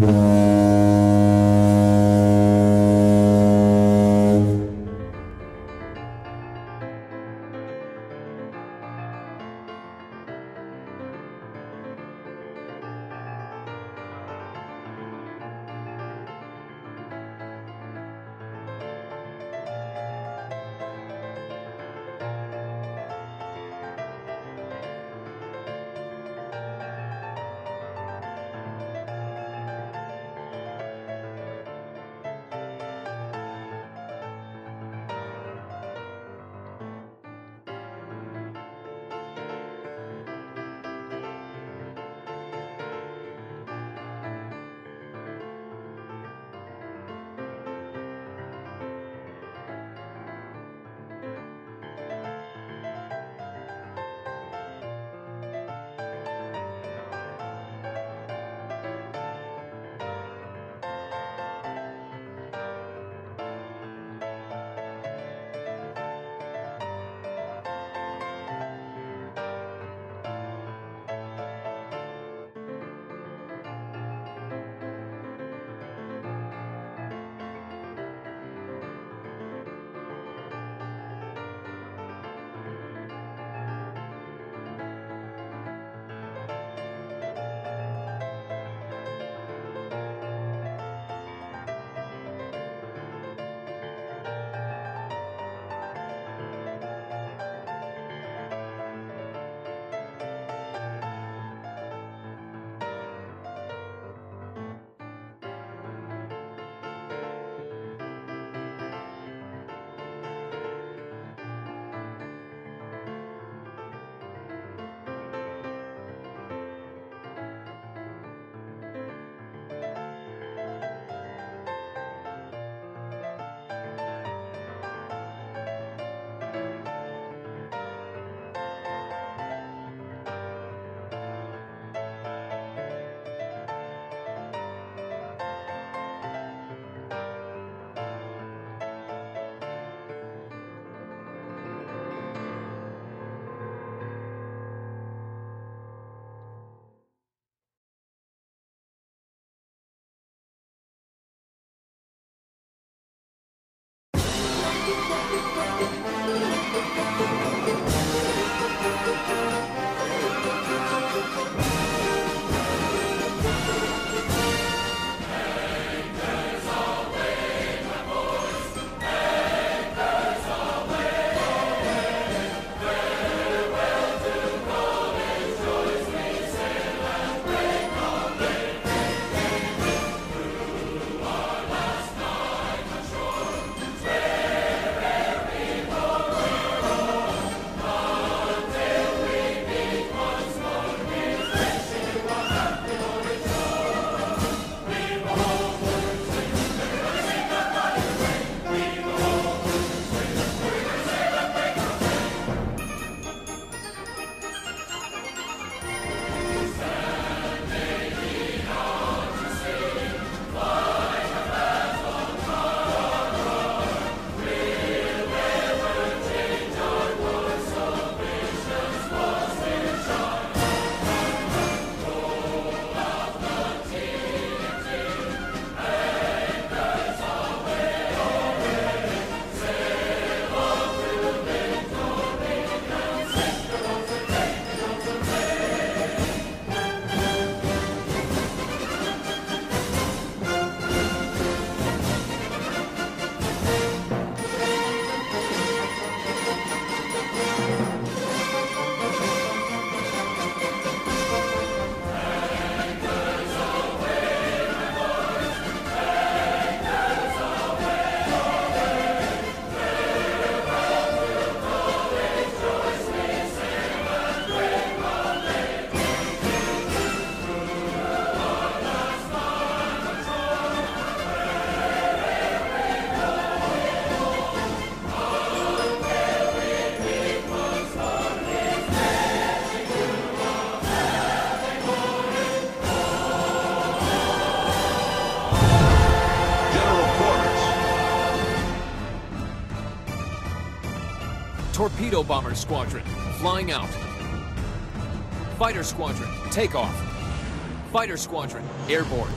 Música Torpedo Bomber Squadron, flying out. Fighter Squadron, takeoff. Fighter Squadron, airborne.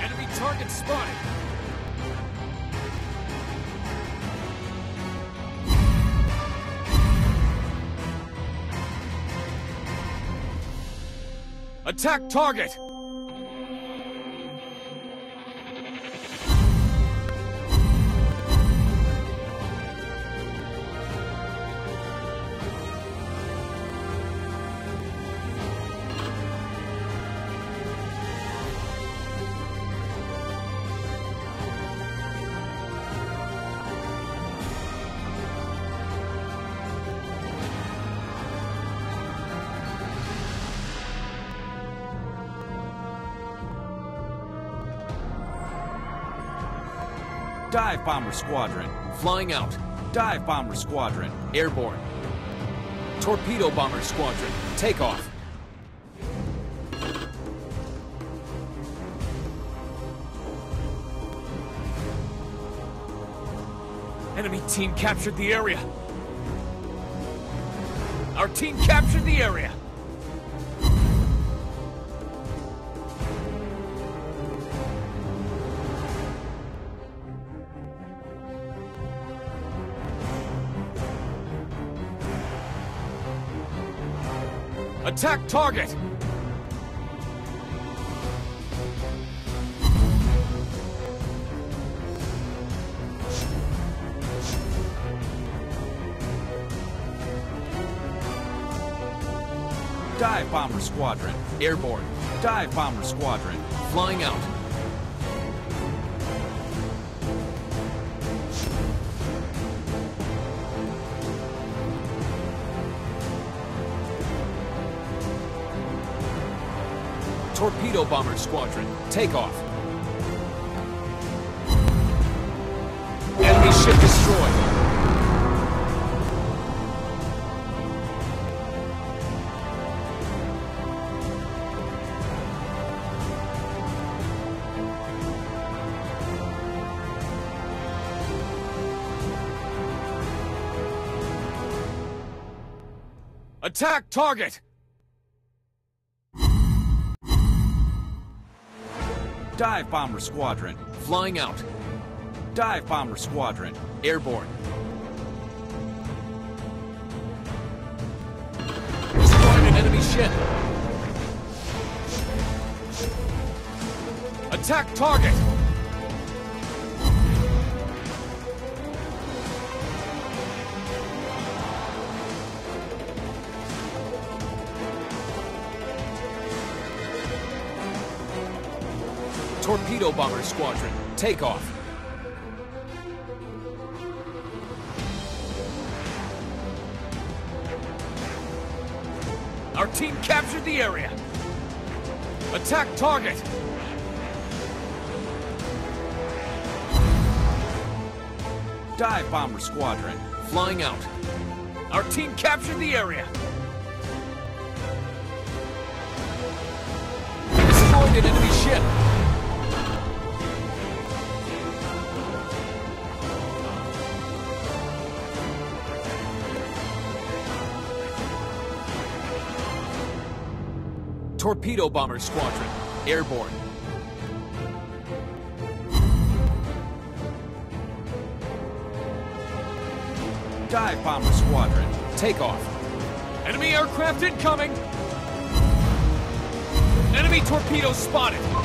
Enemy target spotted. Attack target! Dive Bomber Squadron. Flying out. Dive Bomber Squadron. Airborne. Torpedo Bomber Squadron. Take off. Enemy team captured the area. Our team captured the area. Attack target! Dive Bomber Squadron. Airborne. Dive Bomber Squadron. Flying out. Torpedo Bomber Squadron. Take off. Enemy ship destroyed. Attack target! Dive Bomber Squadron. Flying out. Dive Bomber Squadron. Airborne. Destroying an enemy ship. Attack target! Torpedo Bomber Squadron. Take off. Our team captured the area. Attack target. Dive Bomber Squadron. Flying out. Our team captured the area. Destroyed an enemy ship. Torpedo Bomber Squadron. Airborne. Dive Bomber Squadron. Take off. Enemy aircraft incoming! Enemy torpedo spotted!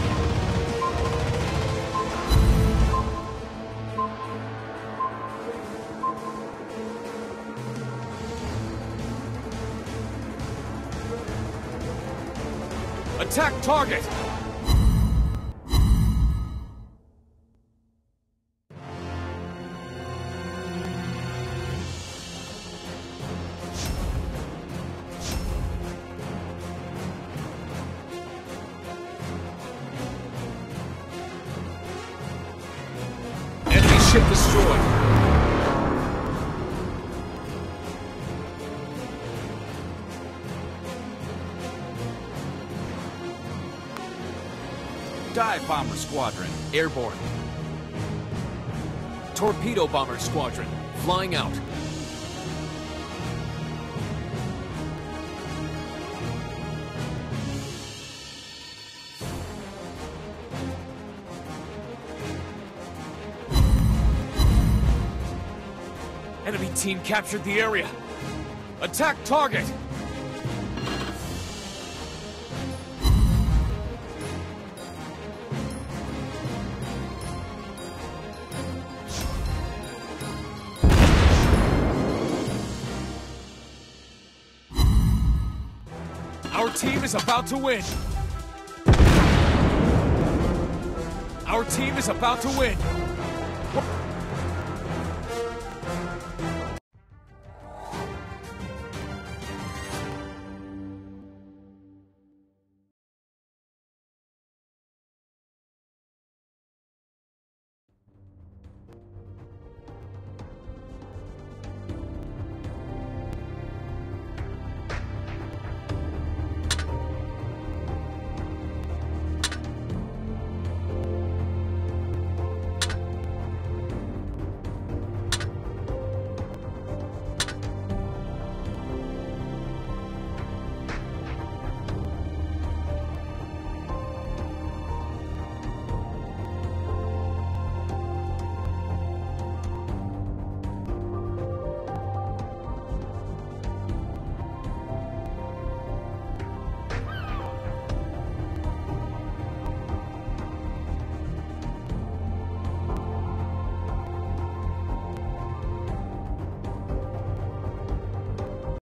Attack target! Enemy ship destroyed. Dive Bomber Squadron. Airborne. Torpedo Bomber Squadron. Flying out. Enemy team captured the area. Attack target! Team is about to win. Our team is about to win.